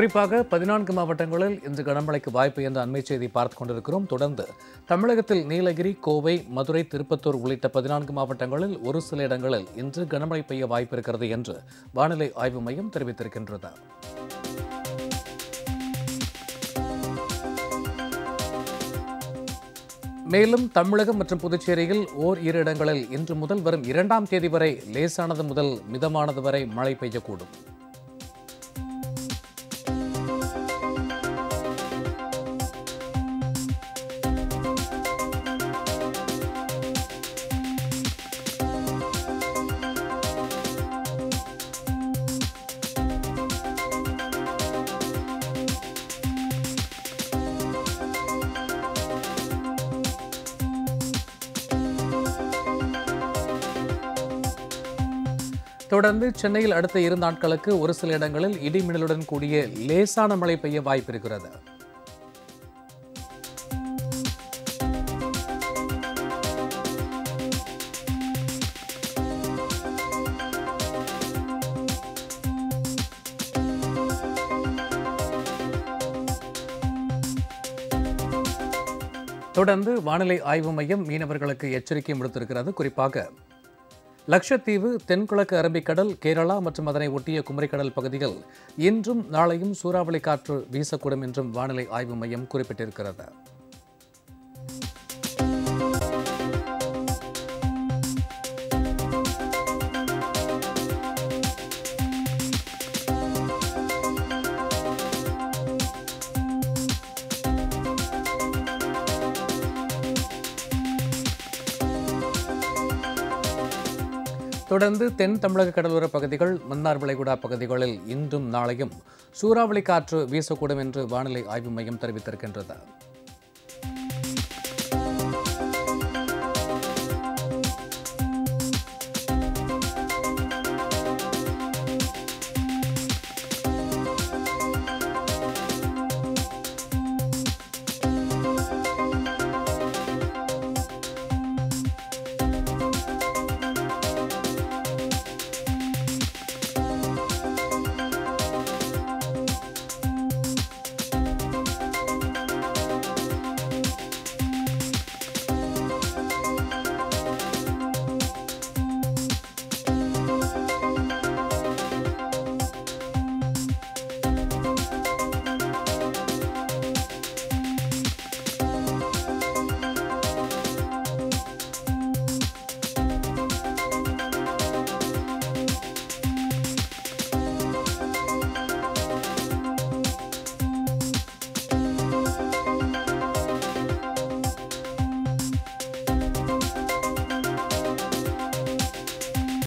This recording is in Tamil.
குறிப்பாக பதினான்கு மாவட்டங்களில் இன்று கனமழைக்கு வாய்ப்பு என்ற அண்மை செய்தி பார்த்து கொண்டிருக்கிறோம். தொடர்ந்து தமிழகத்தில் நீலகிரி கோவை மதுரை திருப்பத்தூர் உள்ளிட்ட பதினான்கு மாவட்டங்களில் ஒரு சில இடங்களில் இன்று கனமழை பெய்ய வாய்ப்பு இருக்கிறது என்று வானிலை ஆய்வு மையம் தெரிவித்திருக்கின்றது. மேலும் தமிழகம் மற்றும் புதுச்சேரியில் ஓர் இரு இடங்களில் இன்று முதல் வரும் இரண்டாம் தேதி வரை லேசானது முதல் மிதமானது வரை மழை பெய்யக்கூடும். தொடர்ந்து சென்னையில் அடுத்த இரு நாட்களுக்கு ஒரு சில இடங்களில் இடிமின்னலுடன் கூடிய லேசான மழை பெய்ய வாய்ப்பு இருக்கிறது. தொடர்ந்து வானிலை ஆய்வு மையம் மீனவர்களுக்கு எச்சரிக்கை விடுத்திருக்கிறது. குறிப்பாக லட்சத்தீவு தென்கிழக்கு அரபிக்கடல் கேரளா மற்றும் அதனை ஒட்டிய குமரிக்கடல் பகுதிகள் இன்றும் நாளையும் சூறாவளி காற்று வீசக்கூடும் என்றும் வானிலை ஆய்வு மையம் குறிப்பிட்டிருக்கிறது. தொடர்ந்து தென் தமிழக கடலோர பகுதிகள் மன்னார் வளைகுடா பகுதிகளில் இன்றும் நாளையும் சூறாவளி காற்று வீசக்கூடும் என்று வானிலை ஆய்வு மையம் தெரிவித்திருக்கின்றது.